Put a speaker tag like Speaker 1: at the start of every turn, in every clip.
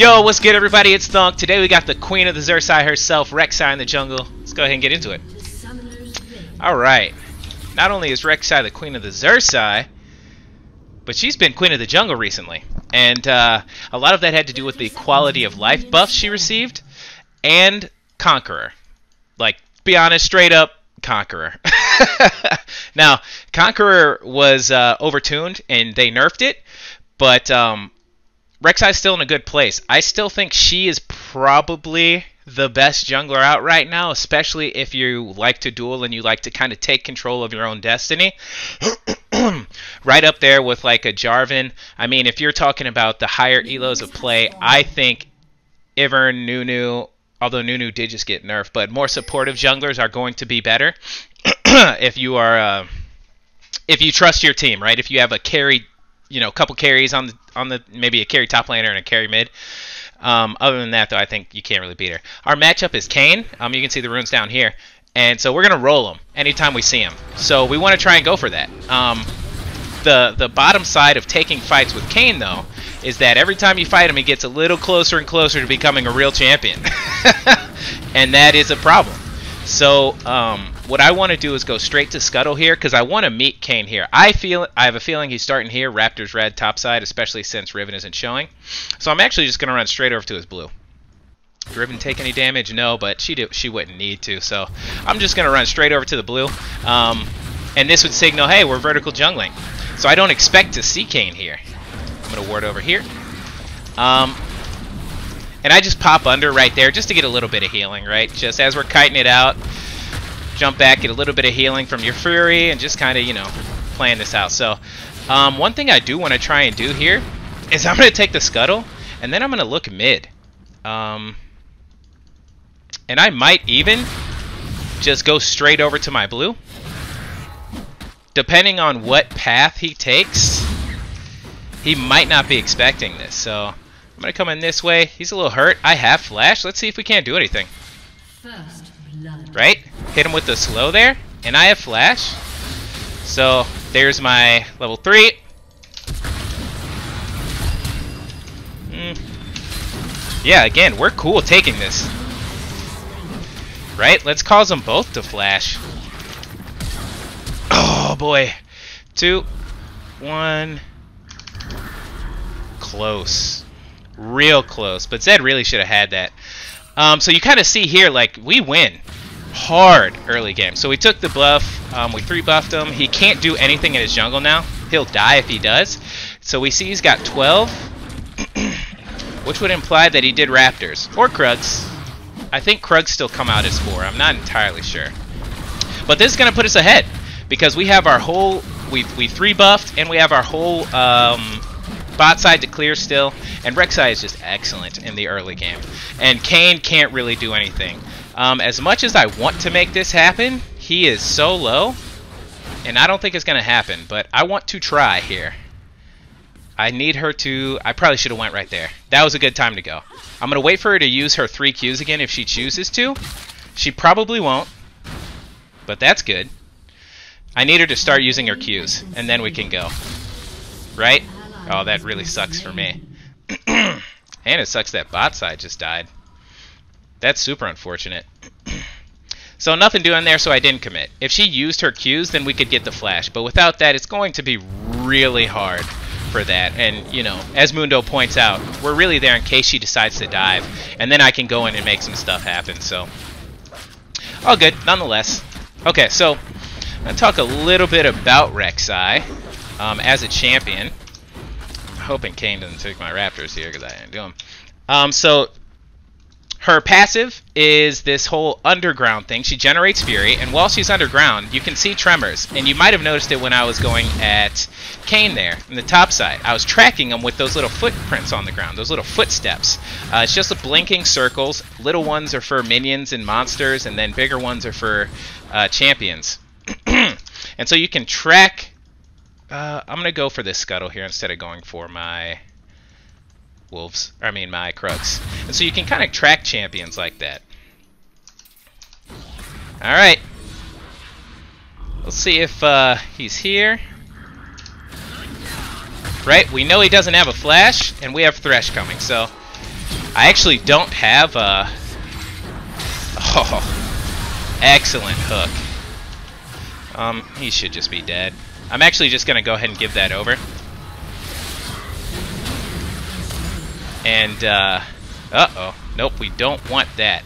Speaker 1: Yo, what's good everybody? It's Thonk. Today we got the queen of the Xer'Sai herself, Rek'Sai in the jungle. Let's go ahead and get into it. Alright. Not only is Rek'Sai the queen of the Xer'Sai, but she's been queen of the jungle recently. And uh, a lot of that had to do with the quality of life buffs she received and Conqueror. Like, be honest, straight up, Conqueror. now, Conqueror was uh, overtuned and they nerfed it, but um, Rek'Sai's still in a good place. I still think she is probably the best jungler out right now, especially if you like to duel and you like to kind of take control of your own destiny. right up there with like a Jarvan. I mean, if you're talking about the higher elos of play, I think Ivern, Nunu, although Nunu did just get nerfed, but more supportive junglers are going to be better if you are uh, if you trust your team, right? If you have a carry, you know, a couple carries on the on the maybe a carry top laner and a carry mid. Um, other than that, though, I think you can't really beat her. Our matchup is Kayn. Um, you can see the runes down here. And so we're going to roll him anytime we see him. So we want to try and go for that. Um, the, the bottom side of taking fights with Kayn, though, is that every time you fight him, he gets a little closer and closer to becoming a real champion. and that is a problem. So um, what I want to do is go straight to Scuttle here because I want to meet Kayn here. I feel I have a feeling he's starting here, Raptors red topside, especially since Riven isn't showing. So I'm actually just going to run straight over to his blue. Riven take any damage? No, but she she wouldn't need to. So I'm just going to run straight over to the blue. Um, and this would signal, hey, we're vertical jungling. So I don't expect to see Kayn here. I'm going to ward over here. Um, and I just pop under right there just to get a little bit of healing, right? Just as we're kiting it out, jump back, get a little bit of healing from your Fury, and just kind of, you know, playing this out. So, um, one thing I do want to try and do here is I'm going to take the Scuttle, and then I'm going to look mid. Um, and I might even just go straight over to my blue. Depending on what path he takes, he might not be expecting this. So I'm going to come in this way. He's a little hurt. I have flash. Let's see if we can't do anything. Right? Hit him with the slow there. And I have flash. So there's my level 3. Mm. Yeah, again, we're cool taking this. Right? Let's cause them both to flash. Oh, boy. Two, one. Close real close. But Zed really should have had that. Um, so you kind of see here, like, we win hard early game. So we took the buff, um, we 3 buffed him. He can't do anything in his jungle now. He'll die if he does. So we see he's got 12, which would imply that he did Raptors. Or Krugs. I think Krugs still come out as 4. I'm not entirely sure. But this is going to put us ahead. Because we have our whole... We, we 3 buffed, and we have our whole... Um, bot side to clear still, and Rek'Sai is just excellent in the early game. And Kayn can't really do anything. Um, as much as I want to make this happen, he is so low, and I don't think it's going to happen, but I want to try here. I need her to... I probably should have went right there. That was a good time to go. I'm going to wait for her to use her three Qs again if she chooses to. She probably won't, but that's good. I need her to start using her Qs, and then we can go. Right? Oh, that really sucks for me. and it sucks that bot side just died. That's super unfortunate. so nothing doing there, so I didn't commit. If she used her Qs, then we could get the flash. But without that, it's going to be really hard for that. And, you know, as Mundo points out, we're really there in case she decides to dive. And then I can go in and make some stuff happen, so... All good, nonetheless. Okay, so... I'm going to talk a little bit about Rek'Sai um, as a champion hoping Kayn doesn't take my Raptors here because I didn't do them. Um, so her passive is this whole underground thing. She generates fury, and while she's underground, you can see tremors. And you might have noticed it when I was going at Kayn there, in the top side. I was tracking them with those little footprints on the ground, those little footsteps. Uh, it's just a blinking circles. Little ones are for minions and monsters, and then bigger ones are for uh, champions. and so you can track uh, I'm going to go for this Scuttle here instead of going for my Wolves. I mean, my Krugs. And so you can kind of track champions like that. Alright. Let's see if uh, he's here. Right, we know he doesn't have a flash, and we have Thresh coming, so I actually don't have a... Oh, excellent hook. Um, he should just be dead. I'm actually just going to go ahead and give that over. And, uh... Uh-oh. Nope, we don't want that.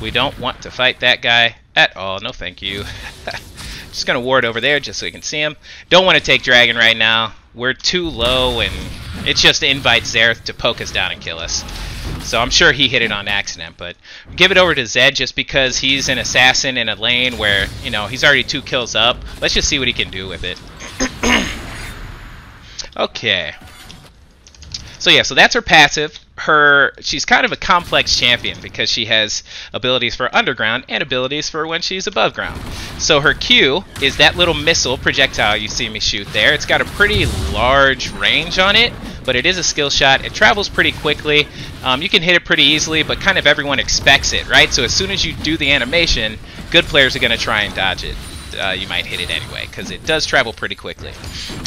Speaker 1: We don't want to fight that guy at all. No thank you. just going to ward over there just so we can see him. Don't want to take Dragon right now. We're too low, and it just invites Xerath to poke us down and kill us. So I'm sure he hit it on accident, but give it over to Zed just because he's an assassin in a lane where, you know, he's already two kills up. Let's just see what he can do with it. okay. So yeah, so that's her passive. Her she's kind of a complex champion because she has abilities for underground and abilities for when she's above ground. So her Q is that little missile projectile you see me shoot there. It's got a pretty large range on it, but it is a skill shot. It travels pretty quickly. Um, you can hit it pretty easily, but kind of everyone expects it, right? So as soon as you do the animation, good players are going to try and dodge it. Uh, you might hit it anyway because it does travel pretty quickly.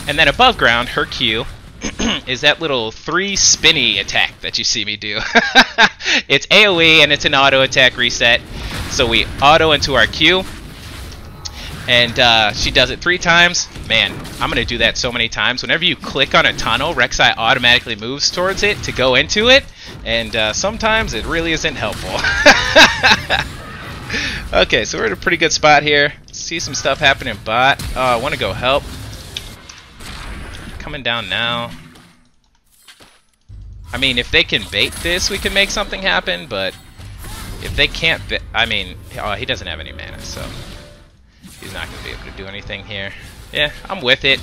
Speaker 1: And then above ground, her Q is that little three spinny attack that you see me do. it's AoE and it's an auto attack reset. So we auto into our Q. And uh, she does it three times. Man, I'm going to do that so many times. Whenever you click on a tunnel, Rek'Sai automatically moves towards it to go into it. And uh, sometimes it really isn't helpful. okay, so we're in a pretty good spot here. See some stuff happening bot. Oh, I want to go help coming down now. I mean, if they can bait this, we can make something happen, but if they can't, I mean, oh, he doesn't have any mana, so he's not going to be able to do anything here. Yeah, I'm with it.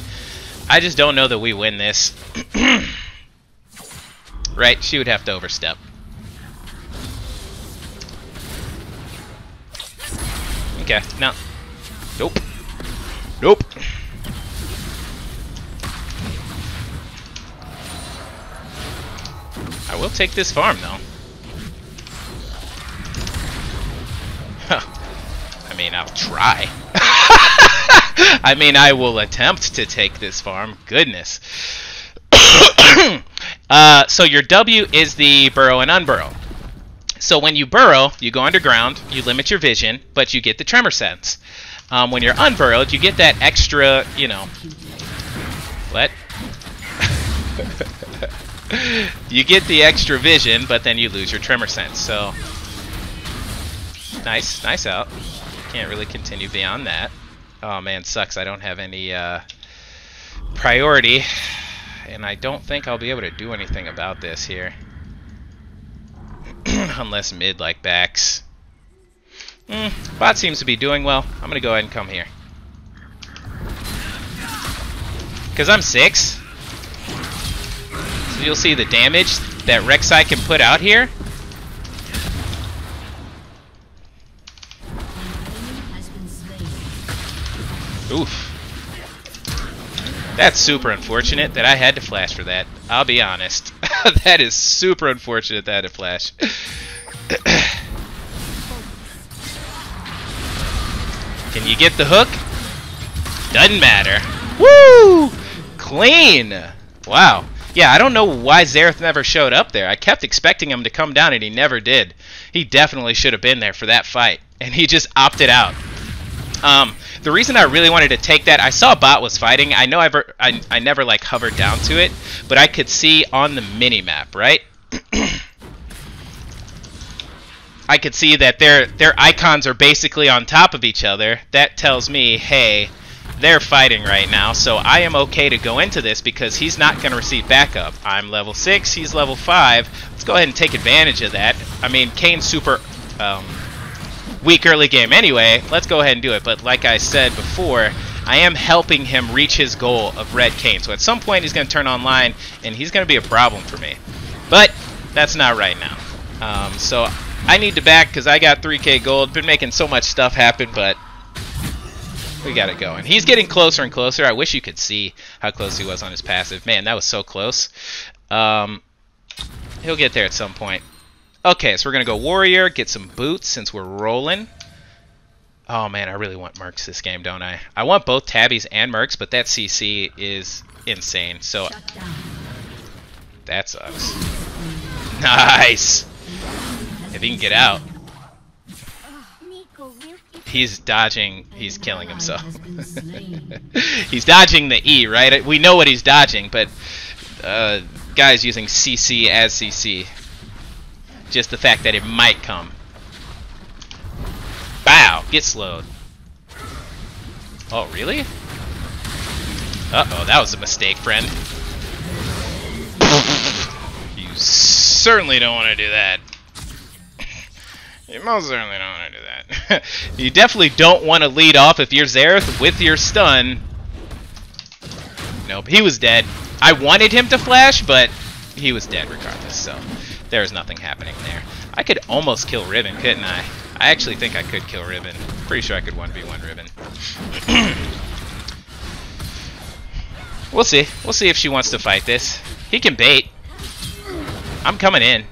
Speaker 1: I just don't know that we win this. right, she would have to overstep. Okay, no. Nope. Nope. I will take this farm, though. I mean, I'll try. I mean, I will attempt to take this farm. Goodness. uh, so your W is the burrow and unburrow. So when you burrow, you go underground, you limit your vision, but you get the tremor sense. Um, when you're unburrowed, you get that extra, you know... What? you get the extra vision, but then you lose your tremor sense. So nice, nice out. Can't really continue beyond that. Oh man, sucks. I don't have any uh, priority, and I don't think I'll be able to do anything about this here, unless mid like backs. Mm, bot seems to be doing well. I'm gonna go ahead and come here. Because I'm 6, you'll see the damage that Rek'Sai can put out here. Oof. That's super unfortunate that I had to flash for that. I'll be honest. that is super unfortunate that I had to flash. Can you get the hook? Doesn't matter. Woo! Clean! Wow. Yeah, I don't know why Xerath never showed up there. I kept expecting him to come down, and he never did. He definitely should have been there for that fight, and he just opted out. Um, the reason I really wanted to take that, I saw Bot was fighting. I know I've, I, I never like hovered down to it, but I could see on the mini map, right? I could see that their their icons are basically on top of each other. That tells me, hey, they're fighting right now, so I am okay to go into this because he's not going to receive backup. I'm level 6, he's level 5. Let's go ahead and take advantage of that. I mean, Kayn's super um, weak early game anyway. Let's go ahead and do it. But like I said before, I am helping him reach his goal of Red Kayn. So at some point he's going to turn online, and he's going to be a problem for me. But that's not right now. Um, so I need to back because I got 3k gold. Been making so much stuff happen, but we got it going. He's getting closer and closer. I wish you could see how close he was on his passive. Man, that was so close. Um, he'll get there at some point. Okay, so we're going to go Warrior, get some boots since we're rolling. Oh man, I really want Mercs this game, don't I? I want both Tabbies and Mercs, but that CC is insane. So that sucks. Nice! If he can get out. He's dodging, he's killing himself. he's dodging the E, right? We know what he's dodging, but uh, guy's using CC as CC. Just the fact that it might come. Bow! Get slowed. Oh, really? Uh-oh, that was a mistake, friend. you certainly don't want to do that. You most certainly don't want to do that. you definitely don't want to lead off if you're Xerath with your stun. Nope, he was dead. I wanted him to flash, but he was dead regardless, so there was nothing happening there. I could almost kill Riven, couldn't I? I actually think I could kill Riven. Pretty sure I could 1v1 Riven. we'll see. We'll see if she wants to fight this. He can bait. I'm coming in.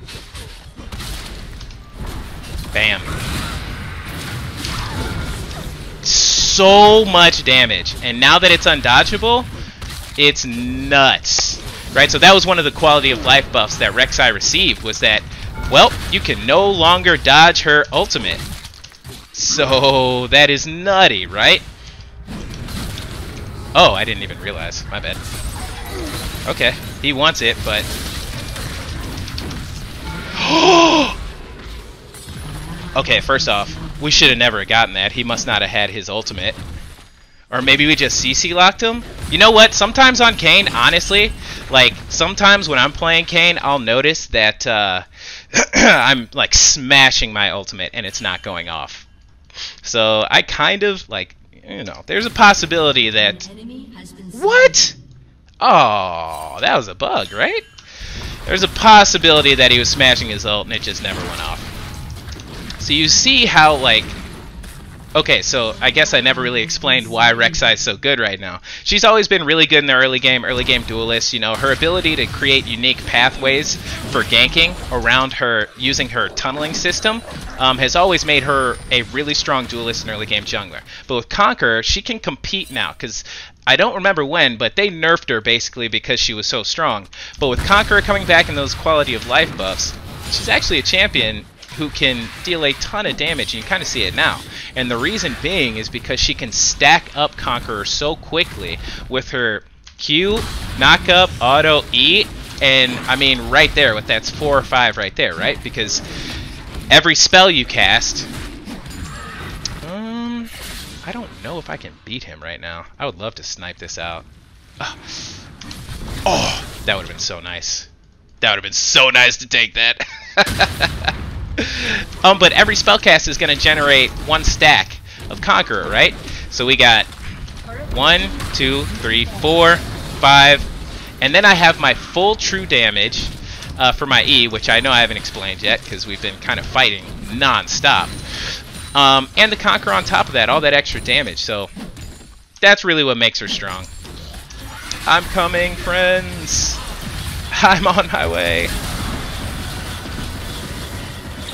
Speaker 1: Bam. So much damage. And now that it's undodgeable, it's nuts. Right, so that was one of the quality of life buffs that Rek'Sai received, was that, well, you can no longer dodge her ultimate. So, that is nutty, right? Oh, I didn't even realize. My bad. Okay, he wants it, but... Oh, okay, first off, we should have never gotten that. He must not have had his ultimate. Or maybe we just CC locked him? You know what? Sometimes on Kayn, honestly, like, sometimes when I'm playing Kayn, I'll notice that uh, I'm, like, smashing my ultimate and it's not going off. So I kind of, like, you know, there's a possibility that... What? Oh, that was a bug, right? There's a possibility that he was smashing his ult and it just never went off. So you see how, like, Okay, so I guess I never really explained why Rek'Sai is so good right now. She's always been really good in the early game, early game duelist. You know, her ability to create unique pathways for ganking around her using her tunneling system um, has always made her a really strong duelist and early game jungler. But with Conqueror, she can compete now because I don't remember when, but they nerfed her basically because she was so strong. But with Conqueror coming back in those quality of life buffs, she's actually a champion who can deal a ton of damage, and you kind of see it now. And the reason being is because she can stack up Conqueror so quickly with her Q, knock up, auto, E, and I mean right there, with that's four or five right there, right? Because every spell you cast, um, I don't know if I can beat him right now. I would love to snipe this out. Oh, oh that would have been so nice. That would have been so nice to take that. um, but every spellcast is going to generate one stack of Conqueror, right? So we got one, two, three, four, five, and then I have my full true damage uh, for my E, which I know I haven't explained yet because we've been kind of fighting non-stop. Um, and the Conqueror on top of that, all that extra damage. So that's really what makes her strong. I'm coming, friends. I'm on my way.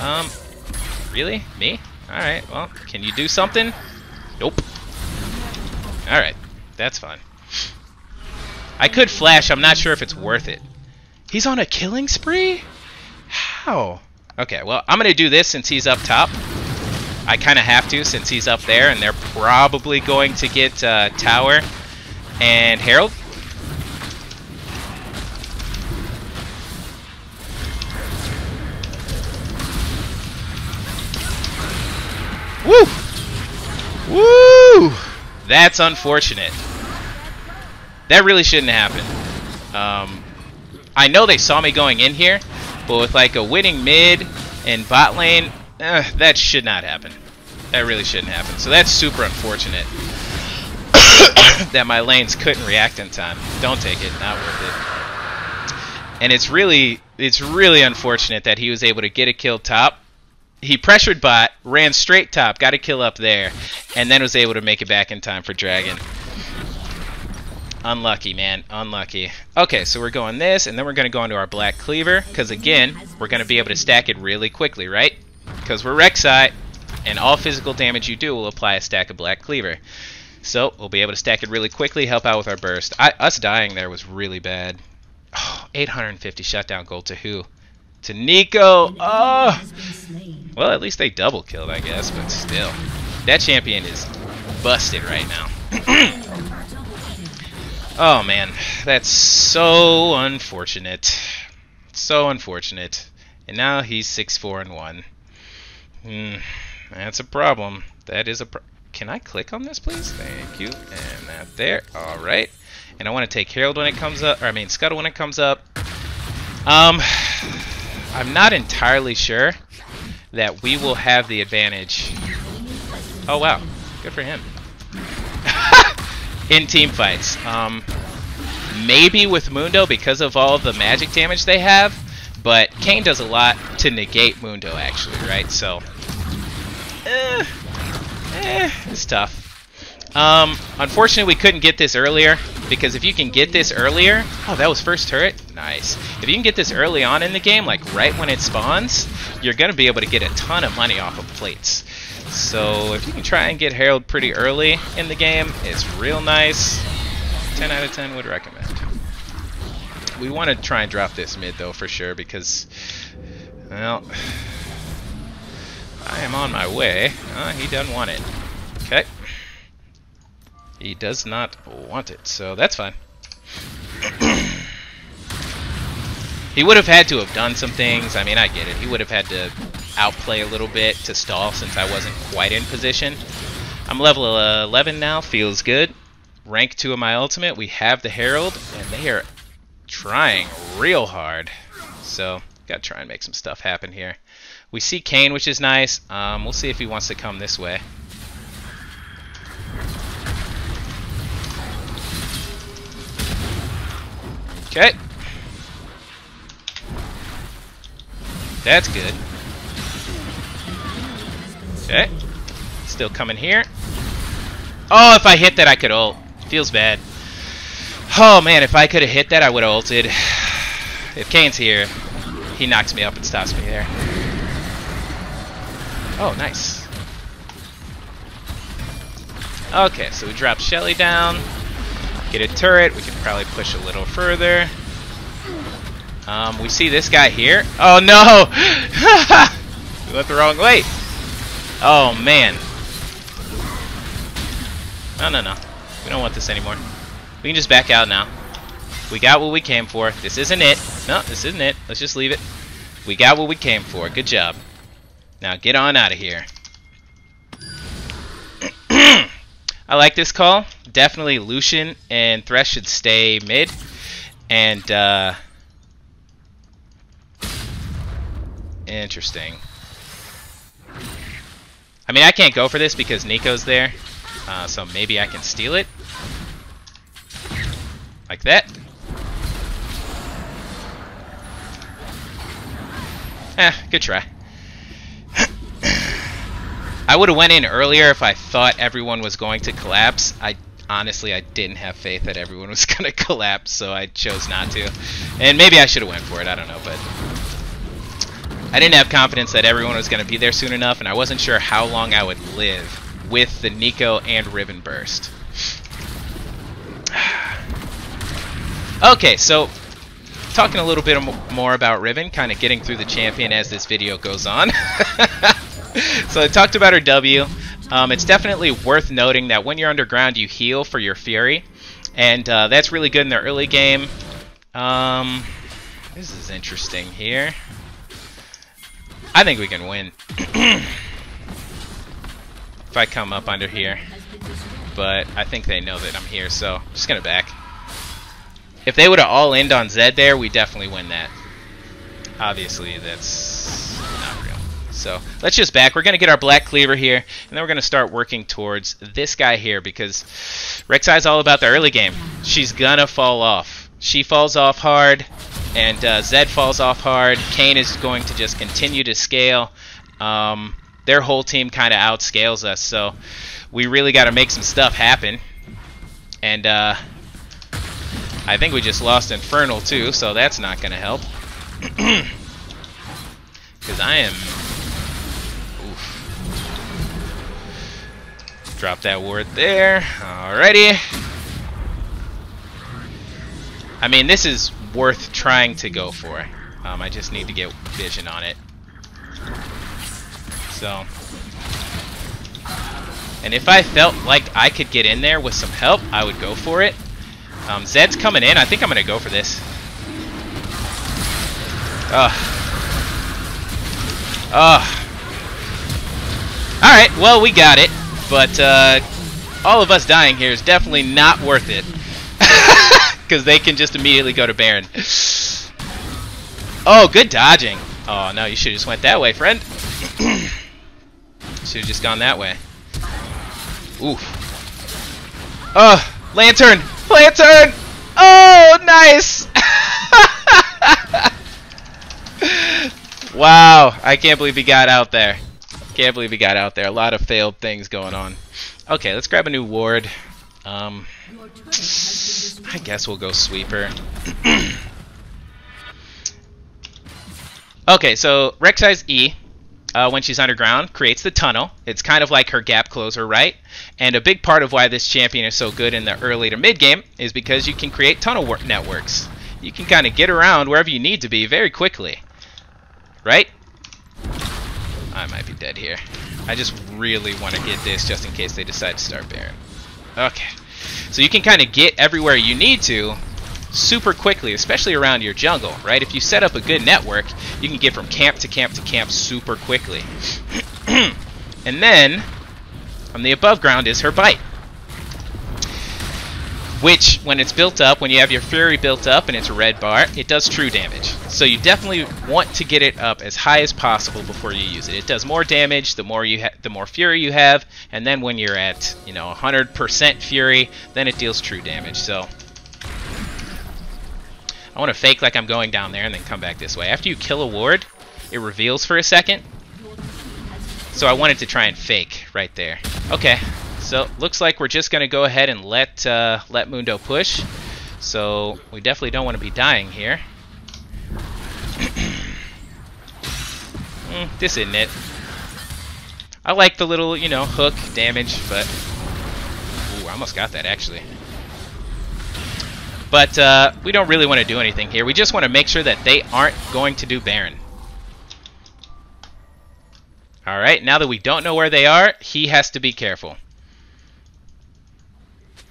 Speaker 1: Um, really? Me? Alright, well, can you do something? Nope. Alright, that's fine. I could flash, I'm not sure if it's worth it. He's on a killing spree? How? Okay, well, I'm going to do this since he's up top. I kind of have to since he's up there, and they're probably going to get uh, Tower and Herald. Woo! Woo! That's unfortunate. That really shouldn't happen. Um, I know they saw me going in here, but with like a winning mid and bot lane, eh, that should not happen. That really shouldn't happen. So that's super unfortunate that my lanes couldn't react in time. Don't take it, not worth it. And it's really, it's really unfortunate that he was able to get a kill top he pressured bot, ran straight top, got a kill up there, and then was able to make it back in time for Dragon. Unlucky, man. Unlucky. Okay, so we're going this, and then we're going to go into our Black Cleaver, because again, we're going to be able to stack it really quickly, right? Because we're Rek'Sai, and all physical damage you do will apply a stack of Black Cleaver. So, we'll be able to stack it really quickly, help out with our burst. I, us dying there was really bad. Oh, 850 shutdown gold to who? To Neeko. Oh! Well, at least they double killed, I guess, but still. That champion is busted right now. oh, man. That's so unfortunate. So unfortunate. And now he's 6-4 and 1. Hmm, that's a problem. That is a pro Can I click on this, please? Thank you. And that there. All right. And I want to take Herald when it comes up. Or, I mean, Scuttle when it comes up. Um, I'm not entirely sure that we will have the advantage. Oh, wow. Good for him. In team fights. Um, maybe with Mundo because of all the magic damage they have, but Kayn does a lot to negate Mundo, actually, right? So, eh, eh, it's tough. Um, unfortunately, we couldn't get this earlier, because if you can get this earlier... Oh, that was first turret? Nice. If you can get this early on in the game, like right when it spawns, you're going to be able to get a ton of money off of plates. So if you can try and get Herald pretty early in the game, it's real nice. 10 out of 10 would recommend. We want to try and drop this mid, though, for sure, because, well, I am on my way. Uh, he doesn't want it. Okay. He does not want it, so that's fine. he would have had to have done some things. I mean, I get it. He would have had to outplay a little bit to stall since I wasn't quite in position. I'm level 11 now. Feels good. Rank 2 of my ultimate. We have the Herald, and they are trying real hard. So, gotta try and make some stuff happen here. We see Kayn, which is nice. Um, we'll see if he wants to come this way. Okay. That's good. Okay. Still coming here. Oh, if I hit that, I could ult. Feels bad. Oh, man, if I could have hit that, I would have ulted. If Kayn's here, he knocks me up and stops me there. Oh, nice. Okay, so we drop Shelly down. Get a turret. We can probably push a little further. Um, we see this guy here. Oh no! we went the wrong way. Oh man. No, no, no. We don't want this anymore. We can just back out now. We got what we came for. This isn't it. No, this isn't it. Let's just leave it. We got what we came for. Good job. Now get on out of here. I like this call. Definitely Lucian and Thresh should stay mid. And, uh... Interesting. I mean, I can't go for this because Neeko's there. Uh, so maybe I can steal it. Like that. Eh, good try. I would have went in earlier if I thought everyone was going to collapse. I honestly I didn't have faith that everyone was going to collapse, so I chose not to. And maybe I should have went for it. I don't know, but I didn't have confidence that everyone was going to be there soon enough, and I wasn't sure how long I would live with the Neeko and Riven Burst. okay, so talking a little bit more about Riven, kind of getting through the champion as this video goes on. so I talked about her W. Um, it's definitely worth noting that when you're underground, you heal for your Fury. And uh, that's really good in the early game. Um, this is interesting here. I think we can win. if I come up under here. But I think they know that I'm here, so I'm just going to back. If they would have all in on Zed there, we definitely win that. Obviously, that's not real. So let's just back. We're going to get our Black Cleaver here, and then we're going to start working towards this guy here because Rek'Sai's all about the early game. She's going to fall off. She falls off hard, and uh, Zed falls off hard. Kayn is going to just continue to scale. Um, their whole team kind of outscales us, so we really got to make some stuff happen. And uh, I think we just lost Infernal too, so that's not going to help. Because I am Drop that ward there. Alrighty. I mean, this is worth trying to go for. Um, I just need to get vision on it. So, and if I felt like I could get in there with some help, I would go for it. Um, Zed's coming in. I think I'm going to go for this. Ugh. Ugh. Alright, well, we got it. But uh, all of us dying here is definitely not worth it. Because they can just immediately go to Baron. Oh, good dodging. Oh, no, you should have just went that way, friend. should have just gone that way. Oof. Oh, lantern! Lantern! Oh, nice! wow, I can't believe he got out there. Can't believe he got out there. A lot of failed things going on. Okay, let's grab a new ward. Um, I guess we'll go sweeper. okay, so Rek'Sai's E, uh, when she's underground, creates the tunnel. It's kind of like her gap closer, right? And a big part of why this champion is so good in the early to mid game is because you can create tunnel networks. You can kind of get around wherever you need to be very quickly. Right? I might be dead here. I just really want to get this just in case they decide to start Baron. Okay. So you can kind of get everywhere you need to super quickly, especially around your jungle, right? If you set up a good network, you can get from camp to camp to camp super quickly. and then, on the above ground is her bite which when it's built up, when you have your Fury built up and it's a red bar, it does true damage. So you definitely want to get it up as high as possible before you use it. It does more damage the more you the more Fury you have, and then when you're at you know 100% Fury, then it deals true damage. So I want to fake like I'm going down there and then come back this way. After you kill a ward, it reveals for a second. So I wanted to try and fake right there. Okay, so looks like we're just going to go ahead and let uh, let Mundo push. So we definitely don't want to be dying here. mm, this isn't it. I like the little, you know, hook damage, but... Ooh, I almost got that, actually. But uh, we don't really want to do anything here. We just want to make sure that they aren't going to do Baron. Alright, now that we don't know where they are, he has to be careful.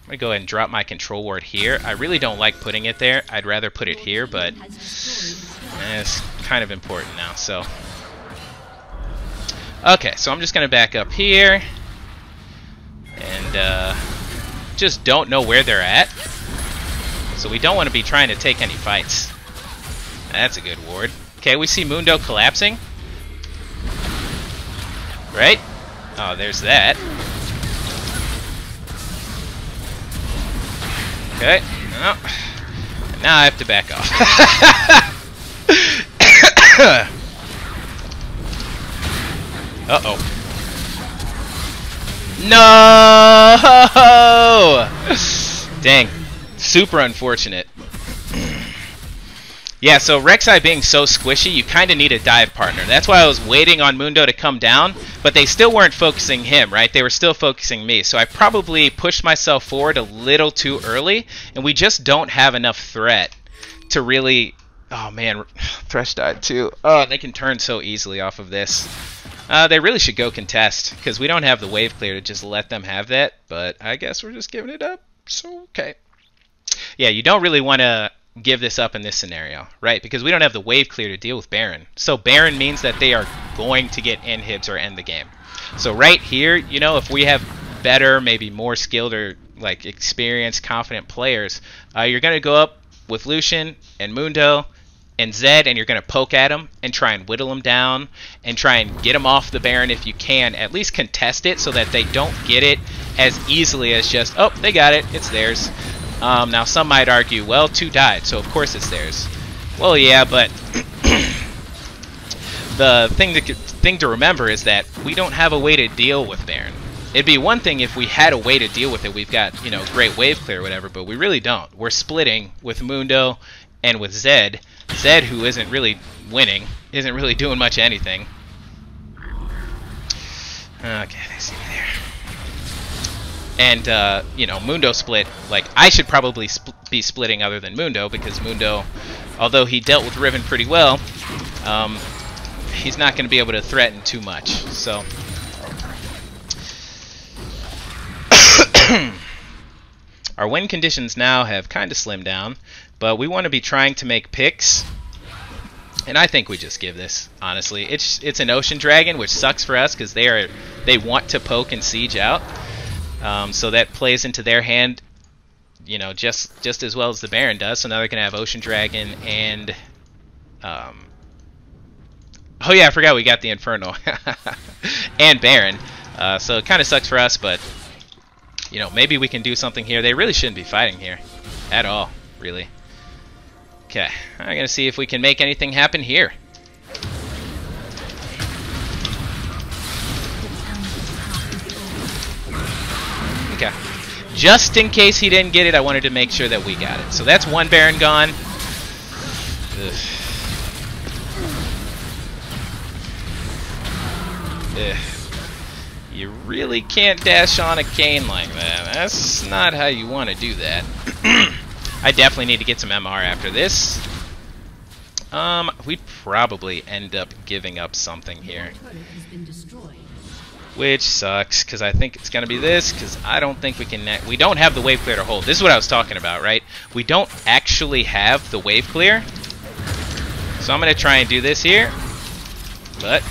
Speaker 1: I'm to go ahead and drop my control ward here. I really don't like putting it there. I'd rather put it here, but it's kind of important now, so... Okay, so I'm just going to back up here. And uh, just don't know where they're at. So we don't want to be trying to take any fights. That's a good ward. Okay, we see Mundo collapsing. Right? Oh, there's that. Okay. No. Now I have to back off. Uh-oh. No! Dang. Super unfortunate. Yeah, so Rek'Sai being so squishy, you kind of need a dive partner. That's why I was waiting on Mundo to come down, but they still weren't focusing him, right? They were still focusing me. So I probably pushed myself forward a little too early, and we just don't have enough threat to really... Oh, man, Thresh died too. Oh, they can turn so easily off of this. Uh, they really should go contest, because we don't have the wave clear to just let them have that, but I guess we're just giving it up. So, okay. Yeah, you don't really want to give this up in this scenario, right? Because we don't have the wave clear to deal with Baron. So Baron means that they are going to get inhibs or end the game. So right here, you know, if we have better, maybe more skilled or like experienced, confident players, uh, you're going to go up with Lucian and Mundo and Zed, and you're going to poke at them and try and whittle them down and try and get them off the Baron if you can. At least contest it so that they don't get it as easily as just, oh, they got it, it's theirs. Um, now, some might argue, well, two died, so of course it's theirs. Well, yeah, but the thing to thing to remember is that we don't have a way to deal with Baron. It'd be one thing if we had a way to deal with it. We've got, you know, great wave clear or whatever, but we really don't. We're splitting with Mundo and with Zed. Zed, who isn't really winning, isn't really doing much anything. Okay, they see me there and uh, you know Mundo split. Like I should probably be splitting other than Mundo, because Mundo, although he dealt with Riven pretty well, um, he's not going to be able to threaten too much. So. Our win conditions now have kind of slimmed down, but we want to be trying to make picks. And I think we just give this, honestly. It's it's an ocean dragon, which sucks for us because they are they want to poke and siege out. Um, so that plays into their hand, you know, just just as well as the Baron does. So now they're gonna have ocean dragon and um, oh yeah, I forgot we got the Inferno and Baron. Uh, so it kind of sucks for us, but you know, maybe we can do something here. They really shouldn't be fighting here at all, really. Okay, I'm to see if we can make anything happen here. Just in case he didn't get it, I wanted to make sure that we got it. So that's one Baron gone. Ugh. Ugh. You really can't dash on a Kayn like that. That's not how you want to do that. I definitely need to get some MR after this. Um, we probably end up giving up something here. Which sucks, because I think it's going to be this, because I don't think we can... We don't have the wave clear to hold. This is what I was talking about, right? We don't actually have the wave clear. So I'm going to try and do this here. But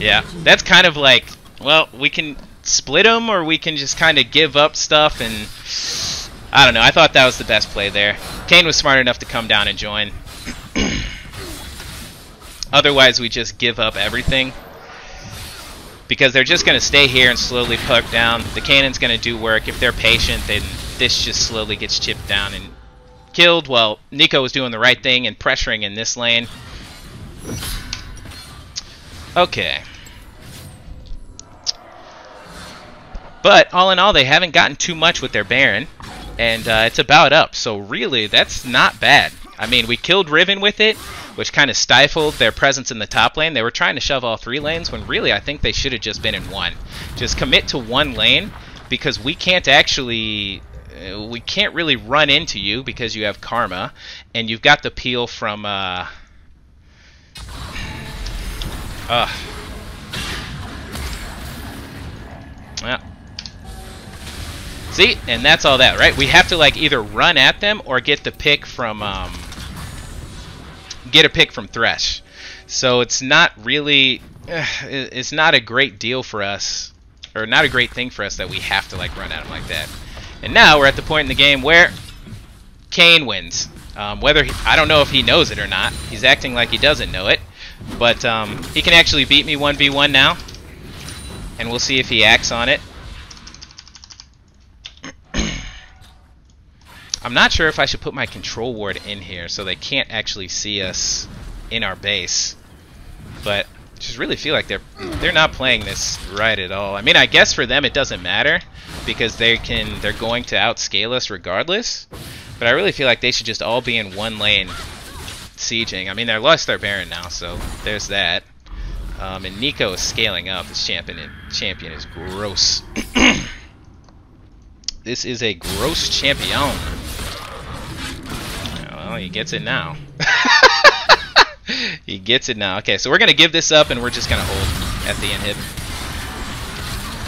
Speaker 1: Yeah, that's kind of like, well, we can split them or we can just kind of give up stuff and I don't know. I thought that was the best play there. Kayn was smart enough to come down and join. Otherwise, we just give up everything. Because they're just going to stay here and slowly poke down. The cannon's going to do work. If they're patient, then this just slowly gets chipped down and killed. Well, Neeko was doing the right thing and pressuring in this lane. Okay. But all in all, they haven't gotten too much with their Baron, and uh, it's about up. So really, that's not bad. I mean, we killed Riven with it, which kind of stifled their presence in the top lane. They were trying to shove all three lanes when really I think they should have just been in one. Just commit to one lane because we can't actually uh, we can't really run into you because you have karma and you've got the peel from uh well See? And that's all that, right? We have to like either run at them or get the pick from um, get a pick from Thresh. So it's not really uh, it's not a great deal for us or not a great thing for us that we have to like run at them like that. And now we're at the point in the game where Kayn wins. Um, whether he, I don't know if he knows it or not. He's acting like he doesn't know it. But um, he can actually beat me 1v1 now. And we'll see if he acts on it. I'm not sure if I should put my control ward in here so they can't actually see us in our base. But I just really feel like they're they're not playing this right at all. I mean, I guess for them it doesn't matter because they can they're going to outscale us regardless. But I really feel like they should just all be in one lane sieging. I mean, they're lost their Baron now, so there's that. Um, and Neeko is scaling up. This champion champion is gross. this is a gross champion. He gets it now. he gets it now. Okay, so we're going to give this up, and we're just going to hold at the inhib.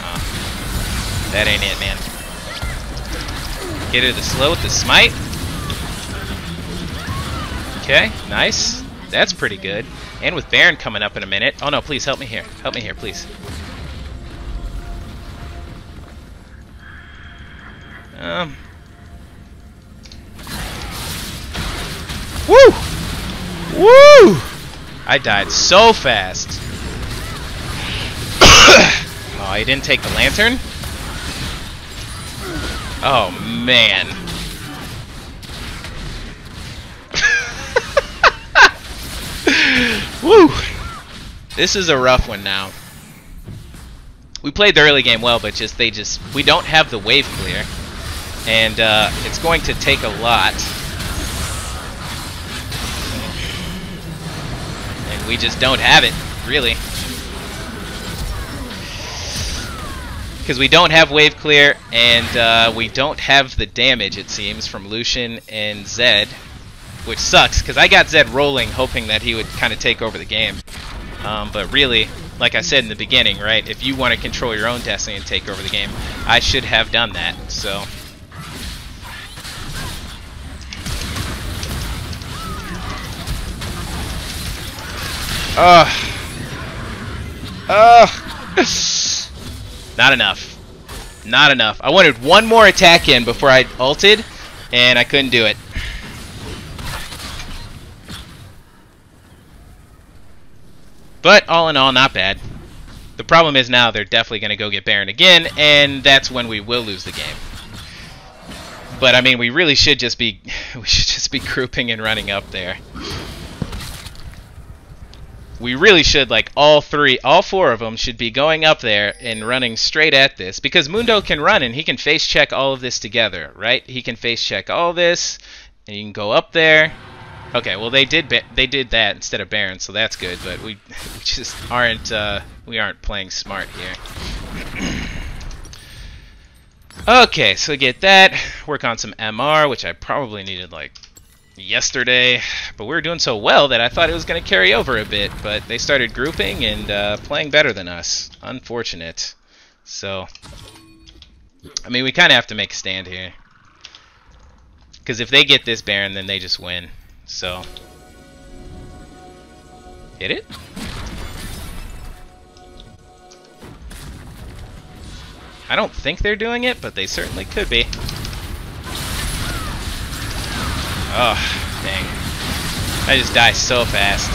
Speaker 1: Oh, that ain't it, man. Get her the slow with the smite. Okay, nice. That's pretty good. And with Baron coming up in a minute. Oh no, please help me here. Help me here, please. Um, Woo! Woo! I died so fast. oh, I didn't take the lantern? Oh, man. Woo! This is a rough one now. We played the early game well, but just they just we don't have the wave clear, and uh, it's going to take a lot we just don't have it, really. Because we don't have wave clear, and uh, we don't have the damage, it seems, from Lucian and Zed. Which sucks, because I got Zed rolling, hoping that he would kind of take over the game. Um, but really, like I said in the beginning, right, if you want to control your own destiny and take over the game, I should have done that, so... Ugh. Ugh. Not enough. Not enough. I wanted one more attack in before I ulted, and I couldn't do it. But all in all, not bad. The problem is now they're definitely going to go get Baron again, and that's when we will lose the game. But I mean, we really should just be we should just be grouping and running up there we really should like all three all four of them should be going up there and running straight at this because Mundo can run and he can face check all of this together right? He can face check all this and you can go up there. Okay well they did they did that instead of Baron so that's good but we, we just aren't uh, we aren't playing smart here. Okay so get that work on some MR which I probably needed like yesterday, but we were doing so well that I thought it was going to carry over a bit, but they started grouping and uh, playing better than us. Unfortunate. So, I mean, we kind of have to make a stand here. Because if they get this Baron, then they just win. So, hit it? I don't think they're doing it, but they certainly could be. Oh, dang. I just die so fast.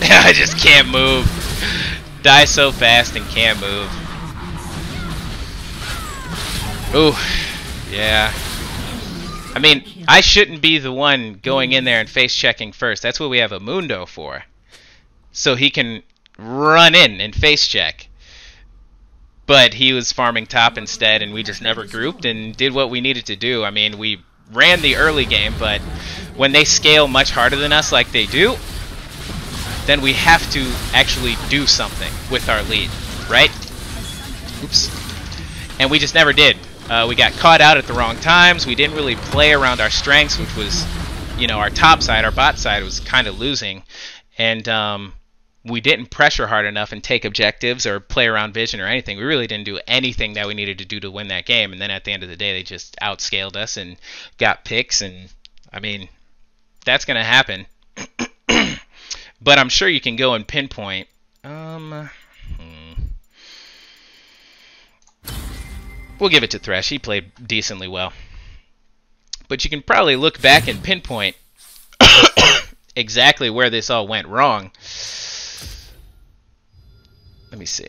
Speaker 1: I just can't move. Die so fast and can't move. Ooh, yeah. I mean, I shouldn't be the one going in there and face checking first. That's what we have a Mundo for. So he can run in and face check. But he was farming top instead, and we just never grouped and did what we needed to do. I mean, we ran the early game, but when they scale much harder than us like they do, then we have to actually do something with our lead, right? Oops. And we just never did. Uh, we got caught out at the wrong times. We didn't really play around our strengths, which was, you know, our top side, our bot side was kind of losing. And um, we didn't pressure hard enough and take objectives or play around vision or anything. We really didn't do anything that we needed to do to win that game. And then at the end of the day, they just outscaled us and got picks. And I mean, that's going to happen. but I'm sure you can go and pinpoint. Um, hmm. We'll give it to Thresh. He played decently well. But you can probably look back and pinpoint exactly where this all went wrong. Let me see.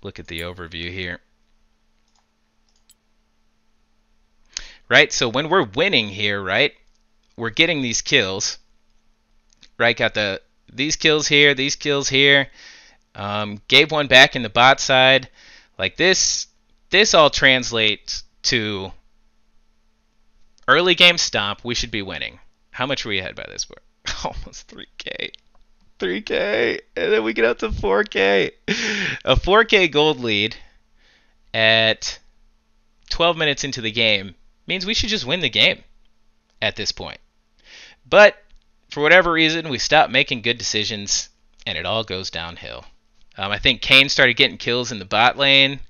Speaker 1: Look at the overview here. Right, so when we're winning here, right, we're getting these kills. Right, got the these kills here, these kills here. Um, gave one back in the bot side. Like this, this all translates to early game stomp. We should be winning. How much were we ahead by this point? almost 3K. 3K. And then we get up to 4K. A 4K gold lead at 12 minutes into the game means we should just win the game at this point. But for whatever reason, we stop making good decisions and it all goes downhill. Um, I think Kayn started getting kills in the bot lane,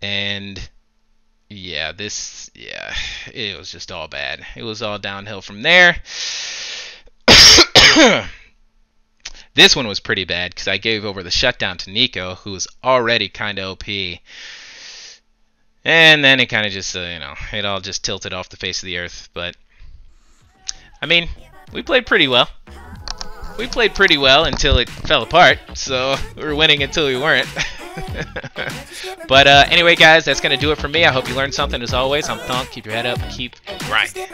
Speaker 1: and yeah, this, yeah, it was just all bad. It was all downhill from there. this one was pretty bad because I gave over the shutdown to Neeko, who was already kind of OP. And then it kind of just, uh, you know, it all just tilted off the face of the earth. But, I mean, we played pretty well. We played pretty well until it fell apart. So, we were winning until we weren't. but uh, anyway, guys, that's going to do it for me. I hope you learned something as always. I'm Thonk. Keep your head up. Keep grinding.